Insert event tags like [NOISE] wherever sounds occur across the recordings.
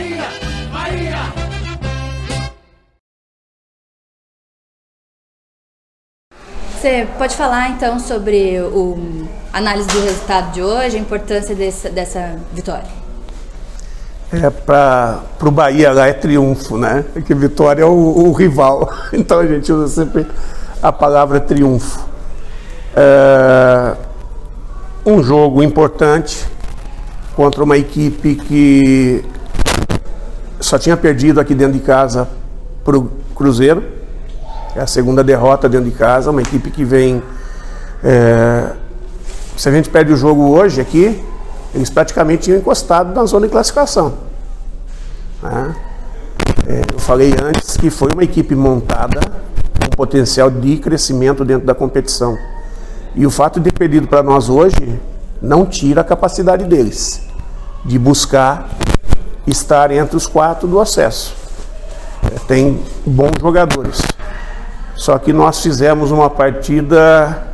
Bahia, Bahia. Você pode falar então sobre o análise do resultado de hoje, a importância desse, dessa vitória? É, para o Bahia lá é triunfo, né? Porque vitória é o, o, rival. [LAUGHS] Então a gente usa sempre a palavra triunfo. É, um jogo importante contra uma equipe que só tinha perdido aqui dentro de casa para o Cruzeiro é a segunda derrota dentro de casa, uma equipe que vem. É, se a gente perde o jogo hoje aqui, eles praticamente tinham encostado na zona de classificação. Né? É, eu falei antes que foi uma equipe montada com potencial de crescimento dentro da competição. E o fato de ter perdido para nós hoje não tira a capacidade deles de buscar estar entre os quatro do acesso. É, tem bons jogadores. Só que nós fizemos uma partida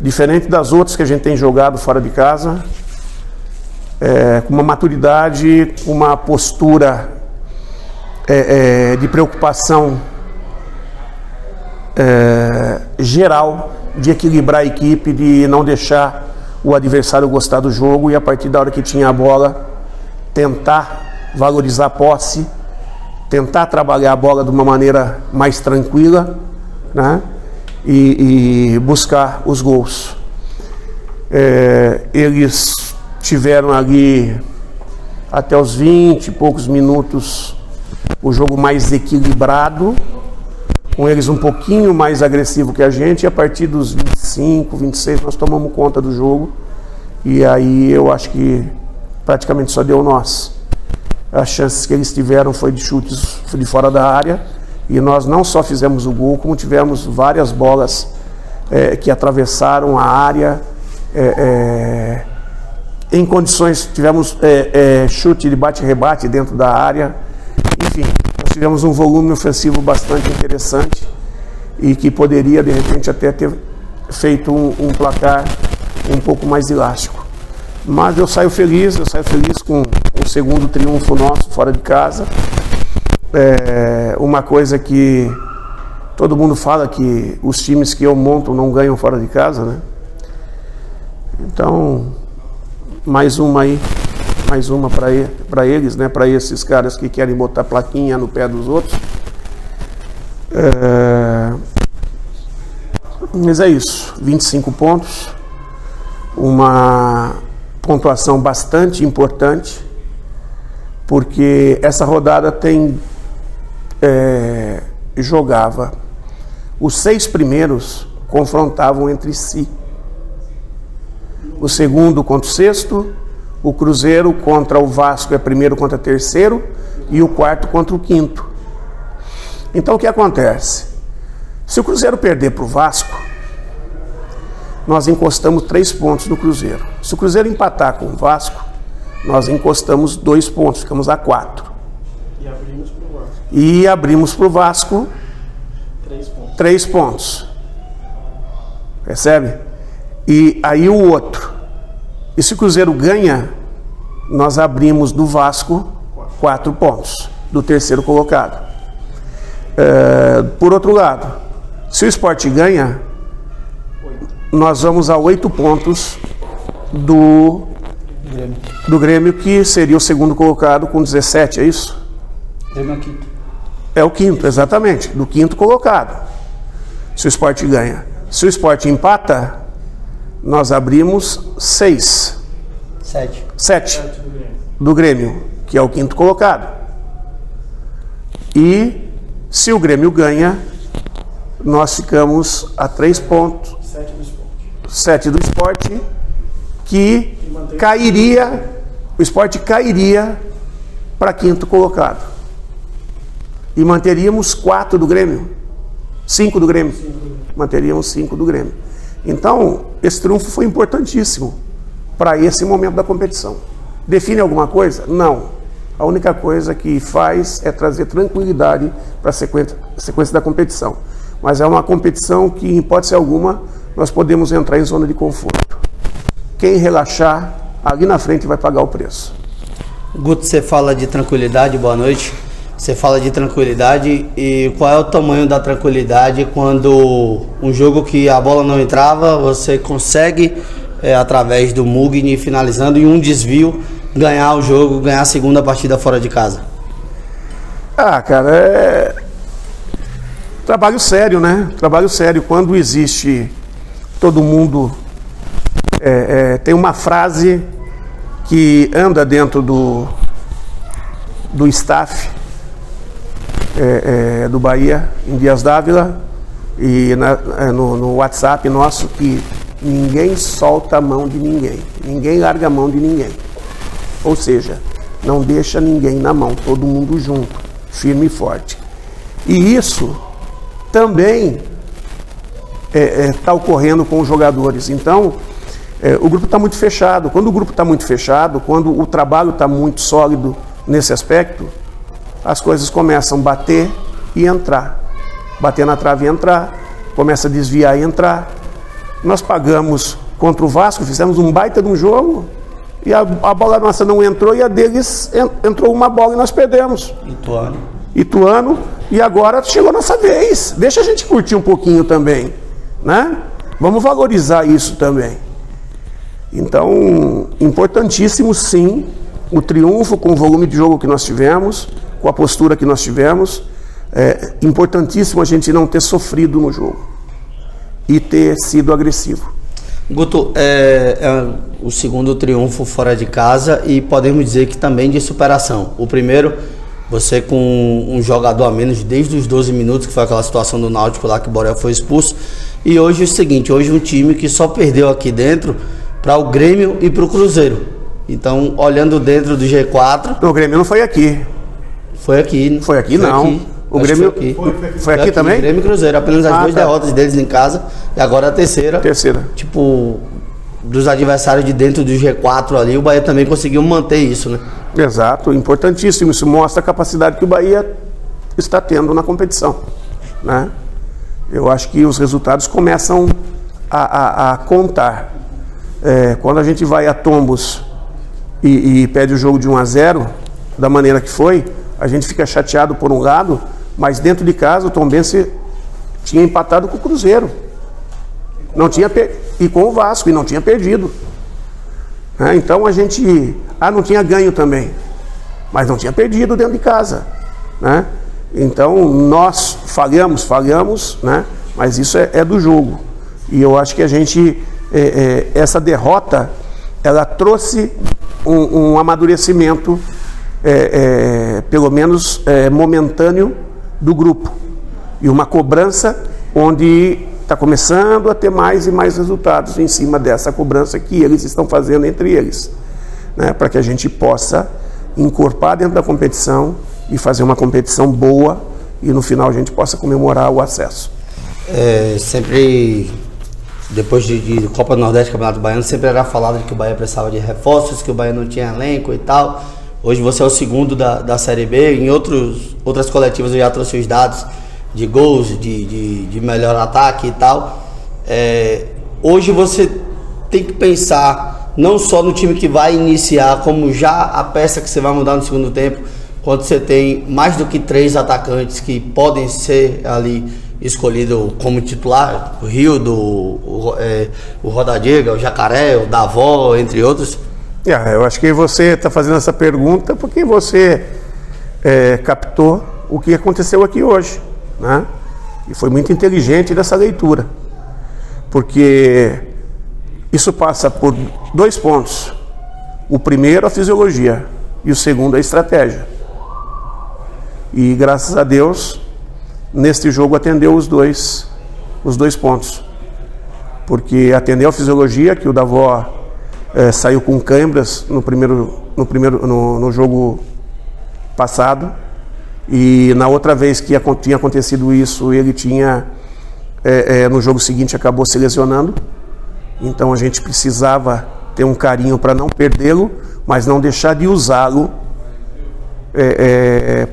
diferente das outras que a gente tem jogado fora de casa, é, com uma maturidade, uma postura é, é, de preocupação é, geral, de equilibrar a equipe, de não deixar o adversário gostar do jogo e a partir da hora que tinha a bola, tentar valorizar a posse, tentar trabalhar a bola de uma maneira mais tranquila né? e, e buscar os gols. É, eles tiveram ali até os 20 e poucos minutos o jogo mais equilibrado, com eles um pouquinho mais agressivo que a gente, e a partir dos 25, 26 nós tomamos conta do jogo. E aí eu acho que praticamente só deu nós. As chances que eles tiveram foi de chutes de fora da área e nós não só fizemos o gol, como tivemos várias bolas é, que atravessaram a área é, é, em condições, tivemos é, é, chute de bate-rebate dentro da área. Enfim, nós tivemos um volume ofensivo bastante interessante e que poderia, de repente, até ter feito um, um placar um pouco mais elástico. Mas eu saio feliz, eu saio feliz com o segundo triunfo nosso fora de casa é uma coisa que todo mundo fala que os times que eu monto não ganham fora de casa, né? Então, mais uma aí, mais uma para eles, né? Para esses caras que querem botar plaquinha no pé dos outros. É... Mas é isso, 25 pontos, uma pontuação bastante importante, porque essa rodada tem é, jogava. Os seis primeiros confrontavam entre si. O segundo contra o sexto, o Cruzeiro contra o Vasco é primeiro contra terceiro e o quarto contra o quinto. Então o que acontece? Se o Cruzeiro perder para o Vasco, nós encostamos três pontos no Cruzeiro. Se o Cruzeiro empatar com o Vasco, nós encostamos dois pontos, ficamos a quatro. E abrimos e abrimos para o Vasco três pontos. três pontos. Percebe? E aí o outro. E se o Cruzeiro ganha, nós abrimos do Vasco quatro pontos, do terceiro colocado. É, por outro lado, se o esporte ganha, nós vamos a oito pontos do, do Grêmio, que seria o segundo colocado com 17, é isso? Grêmio é quinto. É o quinto, exatamente, do quinto colocado. Se o esporte ganha. Se o esporte empata, nós abrimos seis. Sete. Sete do Grêmio, que é o quinto colocado. E se o Grêmio ganha, nós ficamos a três pontos. Sete do esporte. Sete do esporte, que cairia, o esporte cairia para quinto colocado e manteríamos quatro do Grêmio. Cinco do Grêmio. Manteríamos cinco do Grêmio. Então, esse triunfo foi importantíssimo para esse momento da competição. Define alguma coisa? Não. A única coisa que faz é trazer tranquilidade para a sequência, sequência da competição. Mas é uma competição que, em hipótese alguma, nós podemos entrar em zona de conforto. Quem relaxar, ali na frente vai pagar o preço. Guto, você fala de tranquilidade, boa noite. Você fala de tranquilidade e qual é o tamanho da tranquilidade quando um jogo que a bola não entrava, você consegue, é, através do Mugni finalizando em um desvio, ganhar o jogo, ganhar a segunda partida fora de casa? Ah, cara, é. Trabalho sério, né? Trabalho sério. Quando existe todo mundo. É, é, tem uma frase que anda dentro do, do staff é, é, do Bahia, em Dias Dávila, e na, é, no, no WhatsApp nosso, que ninguém solta a mão de ninguém, ninguém larga a mão de ninguém. Ou seja, não deixa ninguém na mão, todo mundo junto, firme e forte. E isso também está é, é, tá ocorrendo com os jogadores. Então, é, o grupo está muito fechado. Quando o grupo está muito fechado, quando o trabalho está muito sólido nesse aspecto, as coisas começam a bater e entrar. Bater na trave e entrar, começa a desviar e entrar. Nós pagamos contra o Vasco, fizemos um baita de um jogo, e a, a bola nossa não entrou e a deles entrou uma bola e nós perdemos. Ituano. Ituano, e agora chegou a nossa vez. Deixa a gente curtir um pouquinho também, né? Vamos valorizar isso também. Então, importantíssimo sim o triunfo com o volume de jogo que nós tivemos, com a postura que nós tivemos. É importantíssimo a gente não ter sofrido no jogo e ter sido agressivo. Guto, é, é, o segundo triunfo fora de casa e podemos dizer que também de superação. O primeiro, você com um jogador a menos desde os 12 minutos, que foi aquela situação do Náutico lá que o Borel foi expulso. E hoje é o seguinte, hoje um time que só perdeu aqui dentro para o Grêmio e para o Cruzeiro. Então, olhando dentro do G4. O Grêmio não foi aqui. Foi aqui. Foi aqui, foi não. Aqui. O Acho Grêmio foi aqui, foi, foi, foi aqui, aqui também? Grêmio e Cruzeiro, apenas as ah, duas tá. derrotas deles em casa e agora a terceira. Terceira. Tipo, dos adversários de dentro do G4 ali, o Bahia também conseguiu manter isso, né? Exato, importantíssimo. Isso mostra a capacidade que o Bahia está tendo na competição, né? Eu acho que os resultados começam a, a, a contar. É, quando a gente vai a tombos e, e pede o jogo de 1 a 0 da maneira que foi, a gente fica chateado por um lado, mas dentro de casa o Tom Bense tinha empatado com o Cruzeiro. Não tinha e com o Vasco e não tinha perdido. É, então a gente ah, não tinha ganho também, mas não tinha perdido dentro de casa. Né? Então nós falhamos, falhamos, né? mas isso é, é do jogo. E eu acho que a gente, é, é, essa derrota, ela trouxe um, um amadurecimento é, é, pelo menos é, momentâneo, do grupo. E uma cobrança onde está começando a ter mais e mais resultados em cima dessa cobrança que eles estão fazendo entre eles, né, para que a gente possa incorporar dentro da competição e fazer uma competição boa e no final a gente possa comemorar o acesso. É, sempre, depois de, de Copa Nordeste, Campeonato Baiano, sempre era falado que o Bahia precisava de reforços, que o Bahia não tinha elenco e tal. Hoje você é o segundo da, da Série B. Em outros, outras coletivas eu já trouxe os dados de gols, de, de, de melhor ataque e tal. É, hoje você tem que pensar não só no time que vai iniciar, como já a peça que você vai mudar no segundo tempo, quando você tem mais do que três atacantes que podem ser ali escolhidos como titular, o Rio, do, o, é, o Rodadiga, o Jacaré, o Davó, entre outros. É, eu acho que você está fazendo essa pergunta porque você é, captou o que aconteceu aqui hoje, né? E foi muito inteligente dessa leitura, porque isso passa por dois pontos. O primeiro, a fisiologia, e o segundo, a estratégia. E graças a Deus, neste jogo atendeu os dois, os dois pontos. Porque atendeu a fisiologia, que o Davó é, saiu com câimbras no primeiro, no, primeiro no, no, jogo passado. E na outra vez que tinha acontecido isso, ele tinha, é, é, no jogo seguinte, acabou se lesionando. Então a gente precisava ter um carinho para não perdê-lo, mas não deixar de usá-lo,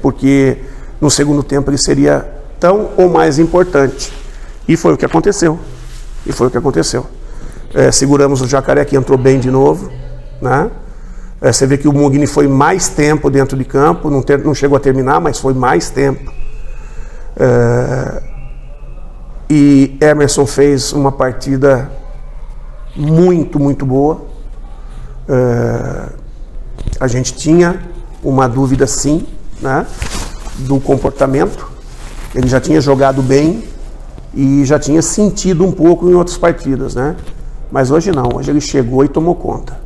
porque no segundo tempo ele seria tão ou mais importante. E foi o que aconteceu. E foi o que aconteceu. É, seguramos o jacaré que entrou bem de novo, né? É, você vê que o Mugni foi mais tempo dentro de campo, não, ter, não chegou a terminar, mas foi mais tempo. É, e Emerson fez uma partida muito, muito boa. É, a gente tinha uma dúvida sim, né, do comportamento. Ele já tinha jogado bem e já tinha sentido um pouco em outras partidas, né? Mas hoje não, hoje ele chegou e tomou conta.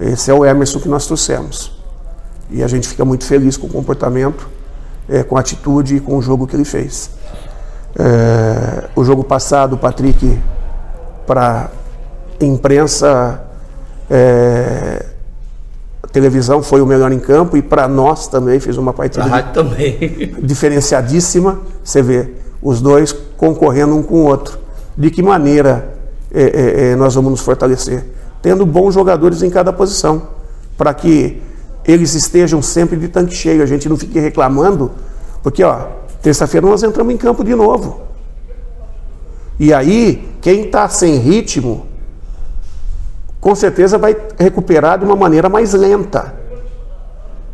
Esse é o Emerson que nós trouxemos. E a gente fica muito feliz com o comportamento, é, com a atitude e com o jogo que ele fez. É, o jogo passado, o Patrick, para imprensa, é, televisão, foi o melhor em campo e para nós também fez uma partida também. [LAUGHS] diferenciadíssima. Você vê os dois concorrendo um com o outro. De que maneira é, é, é nós vamos nos fortalecer? Tendo bons jogadores em cada posição, para que eles estejam sempre de tanque cheio, a gente não fique reclamando, porque ó, terça-feira nós entramos em campo de novo. E aí, quem está sem ritmo, com certeza vai recuperar de uma maneira mais lenta.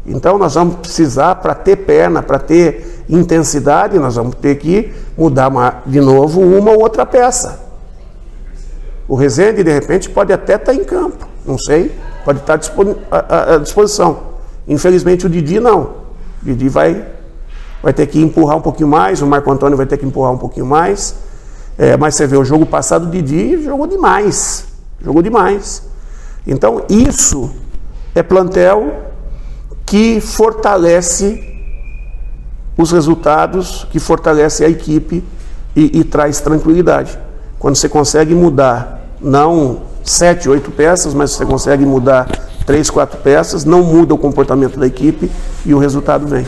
Então nós vamos precisar, para ter perna, para ter intensidade, nós vamos ter que mudar de novo uma ou outra peça. O Rezende, de repente, pode até estar tá em campo, não sei, pode estar tá à disposição. Infelizmente o Didi não. O Didi vai, vai ter que empurrar um pouquinho mais, o Marco Antônio vai ter que empurrar um pouquinho mais. É, mas você vê, o jogo passado o Didi jogou demais. Jogou demais. Então, isso é plantel que fortalece os resultados, que fortalece a equipe e, e traz tranquilidade. Quando você consegue mudar, não sete, oito peças, mas você consegue mudar três, quatro peças, não muda o comportamento da equipe e o resultado vem.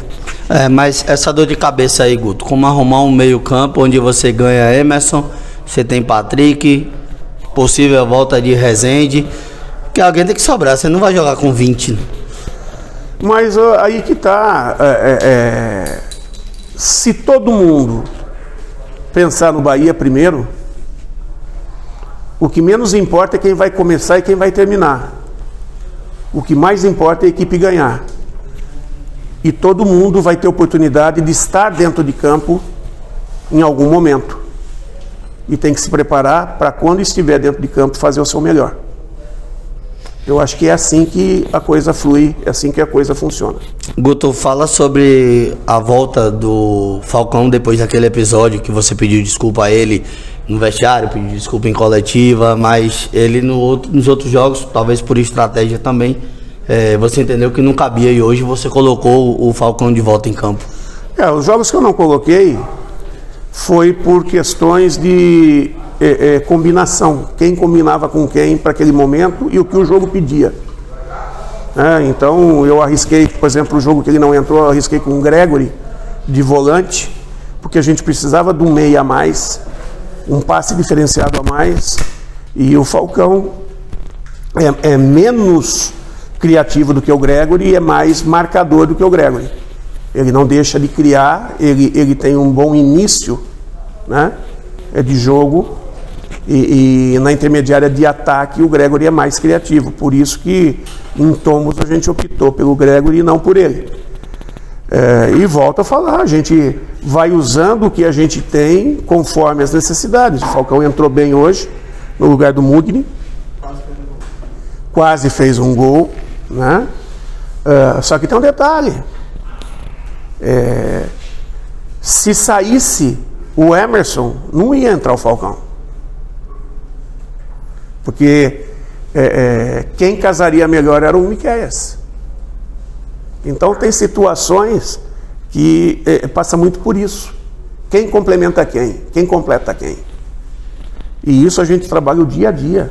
É, mas essa dor de cabeça aí, Guto, como arrumar um meio campo onde você ganha Emerson, você tem Patrick, possível volta de Rezende, que alguém tem que sobrar, você não vai jogar com 20. Mas uh, aí que tá. É, é, é, se todo mundo pensar no Bahia primeiro, o que menos importa é quem vai começar e quem vai terminar. O que mais importa é a equipe ganhar. E todo mundo vai ter oportunidade de estar dentro de campo em algum momento e tem que se preparar para quando estiver dentro de campo fazer o seu melhor. Eu acho que é assim que a coisa flui, é assim que a coisa funciona. Guto, fala sobre a volta do Falcão depois daquele episódio que você pediu desculpa a ele no vestiário, pediu desculpa em coletiva, mas ele no outro, nos outros jogos, talvez por estratégia também, é, você entendeu que não cabia e hoje você colocou o Falcão de volta em campo. É, os jogos que eu não coloquei, foi por questões de é, é, combinação, quem combinava com quem para aquele momento e o que o jogo pedia. É, então eu arrisquei, por exemplo, o jogo que ele não entrou, eu arrisquei com o Gregory de volante, porque a gente precisava de um meia a mais, um passe diferenciado a mais, e o Falcão é, é menos criativo do que o Gregory e é mais marcador do que o Gregory. Ele não deixa de criar, ele, ele tem um bom início né, é de jogo e, e, na intermediária de ataque o Gregory é mais criativo. Por isso que em tomos a gente optou pelo Gregory e não por ele. É, e volto a falar, a gente vai usando o que a gente tem conforme as necessidades. O Falcão entrou bem hoje no lugar do Mugni. Quase fez um gol. Né? É, só que tem um detalhe. É, se saísse o Emerson, não ia entrar o Falcão. Porque é, é, quem casaria melhor era o Miquéias. Então tem situações que é, passa muito por isso. Quem complementa quem? Quem completa quem? E isso a gente trabalha o dia a dia.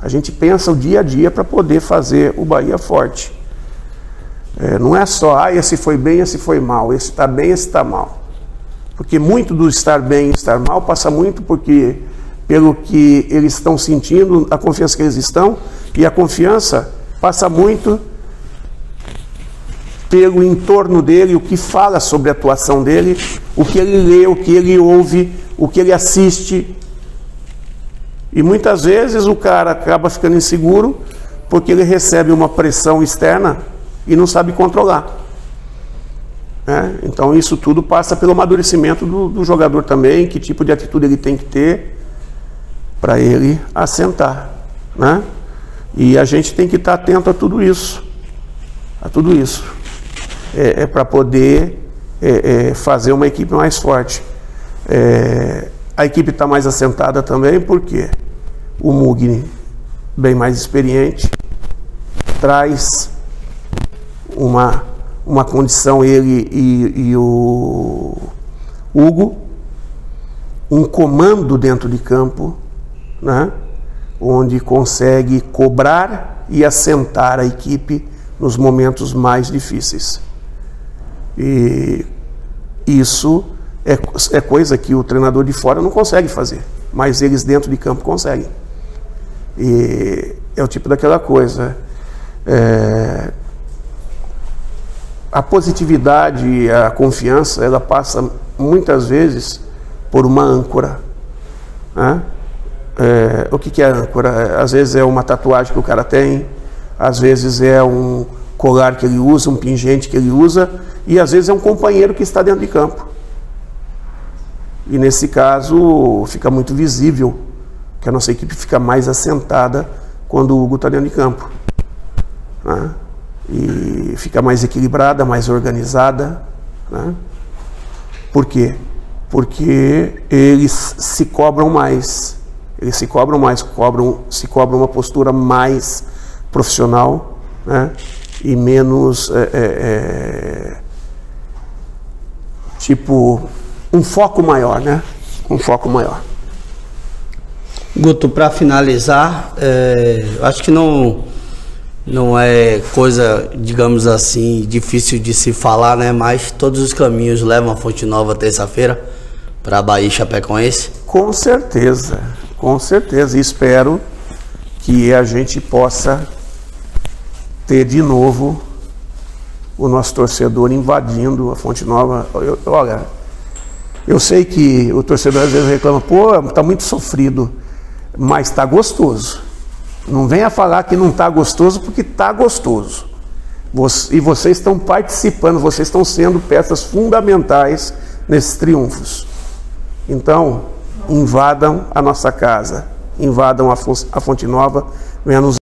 A gente pensa o dia a dia para poder fazer o Bahia forte. É, não é só, ah, esse foi bem, esse foi mal, esse está bem, esse está mal. Porque muito do estar bem e estar mal passa muito porque pelo que eles estão sentindo, a confiança que eles estão, e a confiança passa muito pelo entorno dele, o que fala sobre a atuação dele, o que ele lê, o que ele ouve, o que ele assiste. E muitas vezes o cara acaba ficando inseguro porque ele recebe uma pressão externa e não sabe controlar. É, então isso tudo passa pelo amadurecimento do, do, jogador também, que tipo de atitude ele tem que ter para ele assentar. Né? E a gente tem que estar atento a tudo isso. A tudo isso. É, é para poder é, é, fazer uma equipe mais forte. É, a equipe está mais assentada também porque o Mugni, bem mais experiente, traz uma, uma condição, ele e, e o Hugo, um comando dentro de campo, né? onde consegue cobrar e assentar a equipe nos momentos mais difíceis. E isso é, é coisa que o treinador de fora não consegue fazer, mas eles dentro de campo conseguem. E é o tipo daquela coisa. É, a positividade, a confiança, ela passa muitas vezes por uma âncora. Né? É, o que, que é âncora? Às vezes é uma tatuagem que o cara tem, às vezes é um colar que ele usa, um pingente que ele usa, e às vezes é um companheiro que está dentro de campo. E nesse caso fica muito visível que a nossa equipe fica mais assentada quando o Hugo está dentro de campo. Né? E fica mais equilibrada, mais organizada. Né? Por quê? Porque eles se cobram mais. Eles se cobram mais, cobram, se cobram uma postura mais profissional né? e menos é, é, é, tipo um foco maior, né? Um foco maior. Guto, para finalizar, é, acho que não não é coisa, digamos assim, difícil de se falar, né? Mas todos os caminhos levam a Fonte Nova terça-feira para Bahia e Chapecoense. Com certeza, com certeza. E espero que a gente possa ter de novo o nosso torcedor invadindo a Fonte Nova. Eu, olha, eu sei que o torcedor às vezes reclama, pô, tá muito sofrido, mas tá gostoso. Não venha falar que não tá gostoso, porque tá gostoso. E vocês estão participando, vocês estão sendo peças fundamentais nesses triunfos. Então, invadam a nossa casa, invadam a Fonte Nova, venham nos